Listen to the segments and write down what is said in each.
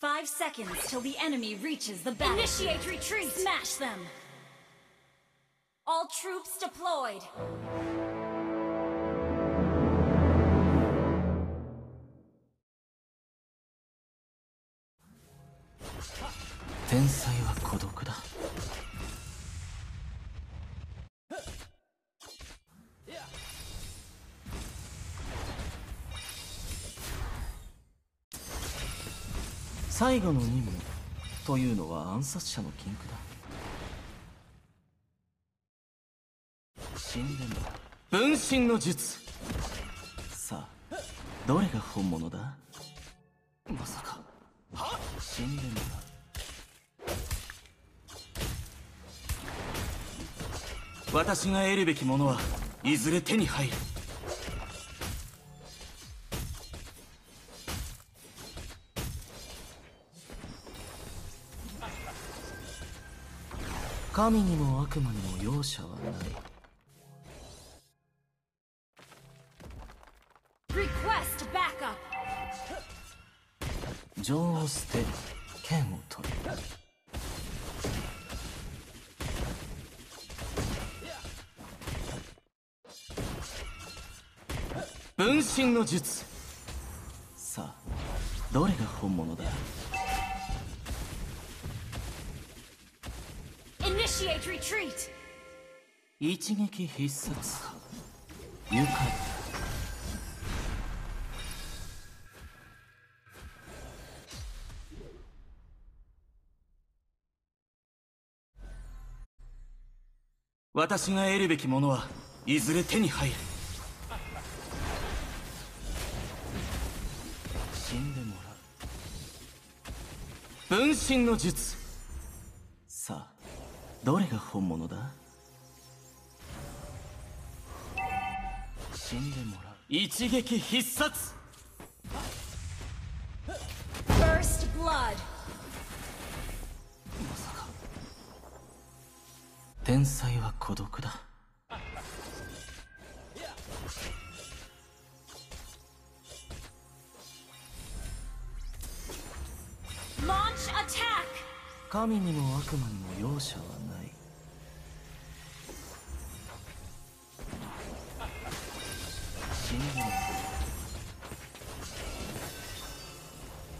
Five seconds till the enemy reaches the battle. Initiate retreat! Smash them! All troops deployed! 天才は孤独だ 最後の任務というのは暗殺者の禁句だ。死んでも分身の術。さあどれが本物だ？まさか。死んでも。私が得るべきものはいずれ手に入る神にも悪魔にも容赦はない。Request backup! 情を捨てる剣を取る。分身の術。さあどれが本物だ？Initiate retreat! 一撃必殺。愉快。私が得るべきものはいずれ手に入る。死んでもらう。分身の術。どれが本物だ？死んでもらう。一撃必殺。First blood! まさか。天才は孤独だ!神にも悪魔にも容赦はない死んでも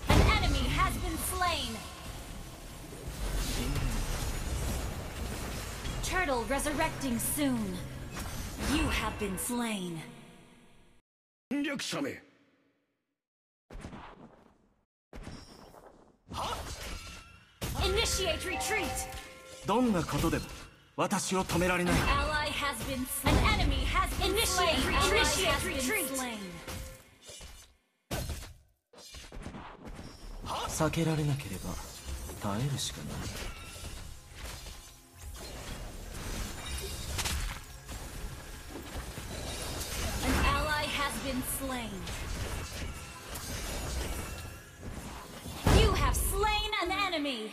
An enemy has been slain! Turtle resurrecting soon. You have been slain. 略者め Initiate retreat! どんなことでも私を止められない has been slain. An enemy has been initiate slain. Initiate retreat. Slain. 避けられなければ耐えるしかない An ally has been slain. You have slain an enemy.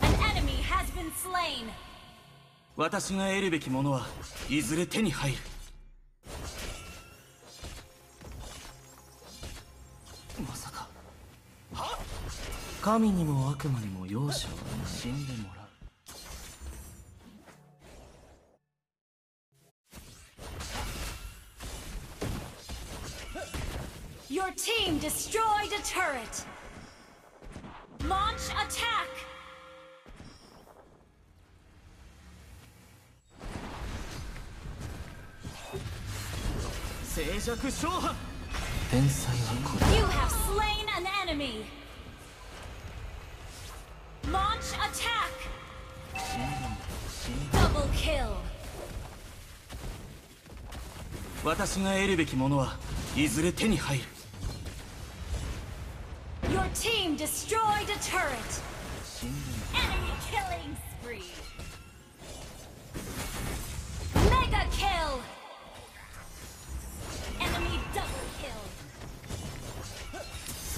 An enemy has been slain. 私が得るべきものはいずれ手に入る。まさか。神にも悪魔にも容赦は死んでもらう。Your team destroyed a turret. 静寂召喚天才はこれ You have slain an enemy. Launch attack. Double kill. 私が得るべきものはいずれ手に入る Your team destroyed a turret. Enemy killing spree.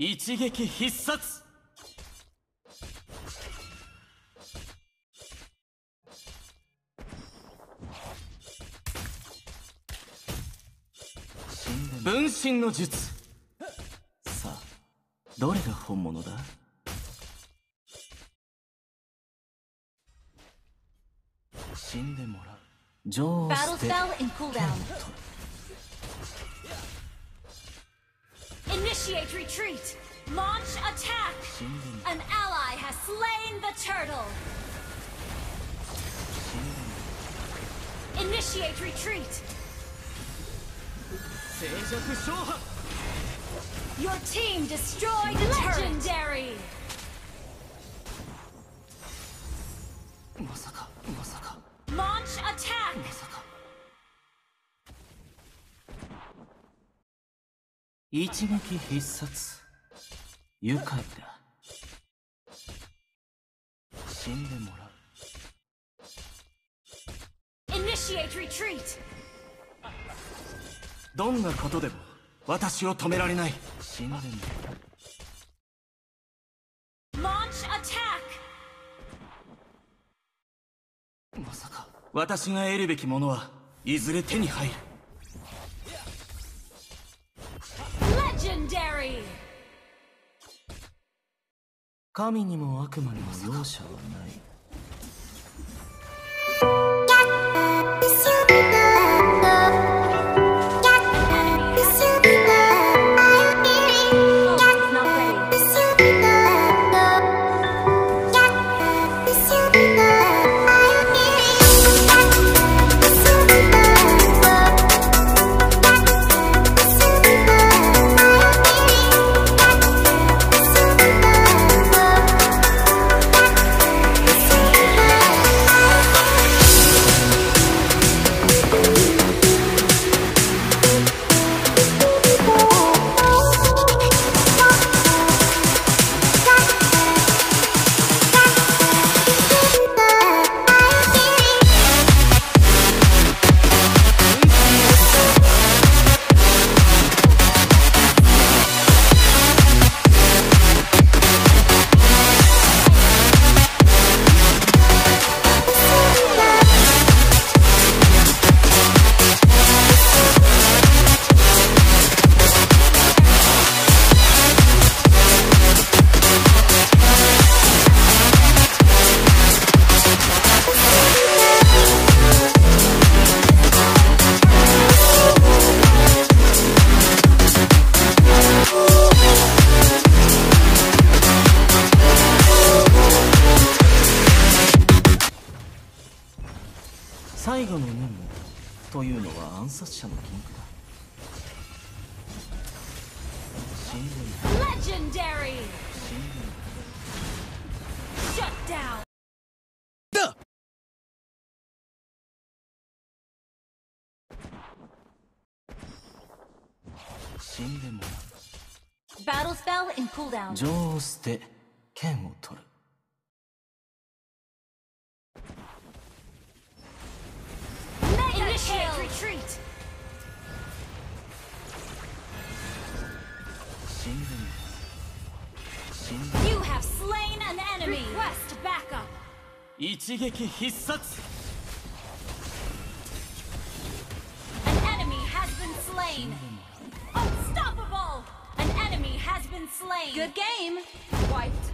一撃必殺。分身の術。さあどれが本物だ？死んでもらう。女王 Battle 捨て Initiate retreat! Launch attack! An ally has slain the turtle! Initiate retreat! Your team destroyed the legendary! 一撃必殺。愉快だ。死んでもらう。Initiate retreat. どんなことでも私を止められない。死んでもら Launch attack. うまさか私が得るべきものはいずれ手に入る神にも悪魔にも容赦はない。最後の任務」というのは暗殺者の禁句だ死んでも Legendary. 死んでも Shut down. 死んでもら Battle spell in cooldown. う女王捨て剣を取る Initiate retreat. 死んでも死んで You have slain an enemy. Request backup. 一撃必殺 An enemy has been slain. Unstoppable. An enemy has been slain. Good game. Wiped.